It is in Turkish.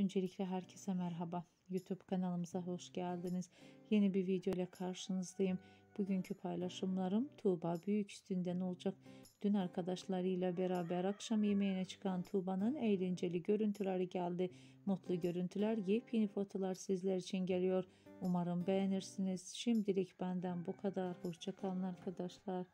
Öncelikle herkese merhaba. YouTube kanalımıza hoş geldiniz. Yeni bir video ile karşınızdayım. Bugünkü paylaşımlarım Tuğba Büyük üstünden olacak. Dün arkadaşlarıyla beraber akşam yemeğine çıkan Tuğba'nın eğlenceli görüntüleri geldi. Mutlu görüntüler, yepyeni fotolar sizler için geliyor. Umarım beğenirsiniz. Şimdilik benden bu kadar. Hoşçakalın arkadaşlar.